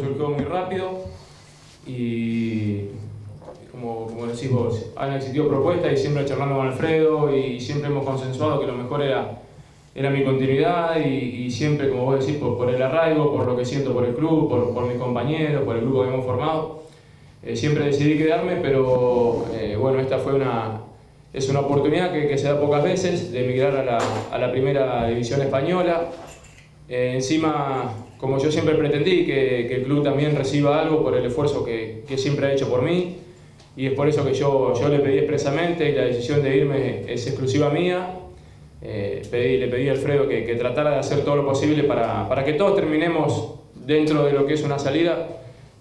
Surgió muy rápido y como, como decís vos, han existido propuestas y siempre charlando con Alfredo y siempre hemos consensuado que lo mejor era, era mi continuidad y, siempre, como vos decís, por, el arraigo, por lo que siento por el club, por, por mis compañeros, por el grupo que hemos formado. Eh, siempre decidí quedarme, pero eh, bueno, esta fue una, es una oportunidad que, que, se da pocas veces de emigrar a la, a la primera división española. Eh, encima como yo siempre pretendí, que, que, el club también reciba algo por el esfuerzo que, que, siempre ha hecho por mí. Y es por eso que yo, yo le pedí expresamente y la decisión de irme es exclusiva mía. Eh, pedí, le pedí a Alfredo que, que, tratara de hacer todo lo posible para, para, que todos terminemos dentro de lo que es una salida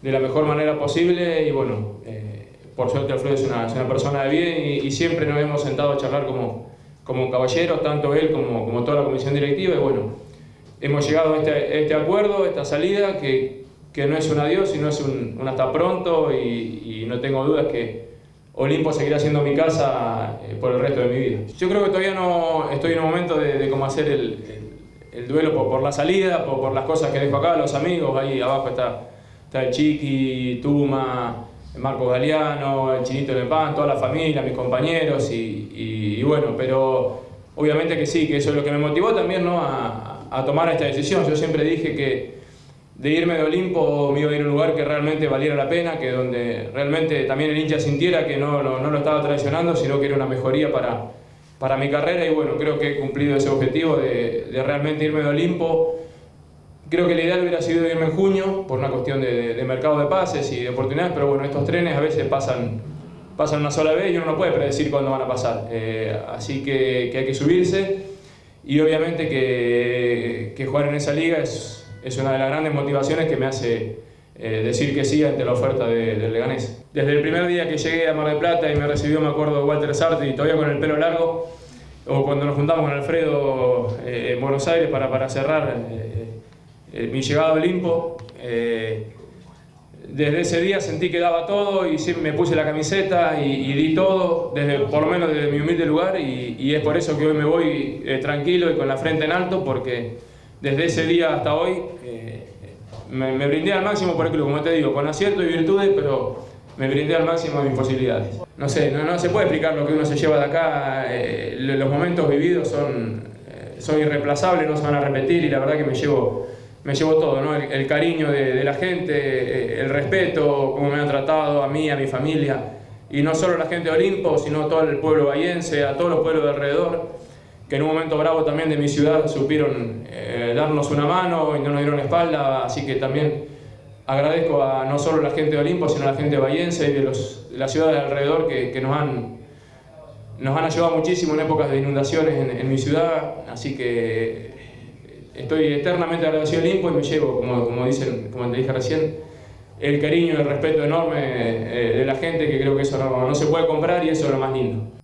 de la mejor manera posible. Y bueno, eh, por suerte Alfredo es una, es una, persona de bien y, y, siempre nos hemos sentado a charlar como, como caballeros, tanto él como, como toda la comisión directiva. Y bueno, hemos llegado a este, este acuerdo, esta salida, que, que, no es un adiós, sino es un, un hasta pronto y, no tengo dudas que Olimpo seguirá siendo mi casa eh, por el resto de mi vida. Yo creo que todavía no estoy en un momento de, cómo hacer el, el, el duelo por, por, la salida, por, las cosas que dejo acá, los amigos, ahí abajo está, está el Chiqui, Tuma, Marco Galeano, el Chinito de Pan, toda la familia, mis compañeros y, y, y, bueno, pero obviamente que sí, que eso es lo que me motivó también ¿no? a, a tomar esta decisión. Yo siempre dije que de irme de Olimpo me iba a ir a un lugar que realmente valiera la pena, que donde realmente también el hincha sintiera que no, no, no lo estaba traicionando, sino que era una mejoría para, para mi carrera y bueno, creo que he cumplido ese objetivo de, de realmente irme de Olimpo. Creo que la ideal hubiera sido irme en junio por una cuestión de, de, mercado de pases y de oportunidades, pero bueno, estos trenes a veces pasan, pasan una sola vez y uno no puede predecir cuándo van a pasar. Eh, así que, que hay que subirse y obviamente que, que, jugar en esa liga es, es, una de las grandes motivaciones que me hace eh, decir que sí ante la oferta del de Leganés. Desde el primer día que llegué a Mar del Plata y me recibió, me acuerdo, Walter Sartre, todavía con el pelo largo, o cuando nos juntamos con Alfredo eh, en Buenos Aires para, para cerrar eh, eh mi llegada a Olimpo, desde ese día sentí que daba todo y me puse la camiseta y, y, di todo, desde, por lo menos desde mi humilde lugar, y, y es por eso que hoy me voy eh, tranquilo y con la frente en alto, porque desde ese día hasta hoy eh, me, me, brindé al máximo por el club, como te digo, con acierto y virtudes, pero me brindé al máximo de mis posibilidades. No sé, no, no se puede explicar lo que uno se lleva de acá, eh, los momentos vividos son, eh, son irreemplazables, no se van a repetir y la verdad que me llevo me llevó todo, ¿no? el, el cariño de, de, la gente, eh, el respeto, cómo me han tratado a mí, a mi familia, y no solo la gente de Olimpo, sino todo el pueblo bahiense, a todos los pueblos de alrededor, que en un momento bravo también de mi ciudad supieron eh, darnos una mano y no nos dieron espalda, así que también agradezco a no solo la gente de Olimpo, sino a la gente bahiense y de, los, de las ciudades de alrededor que, que nos han nos han ayudado muchísimo en épocas de inundaciones en, en mi ciudad, así que estoy eternamente agradecido al Limpo y me llevo, como, como, dicen, como te dije recién, el cariño y el respeto enorme eh, de la gente, que creo que eso no se puede comprar y eso es lo más lindo.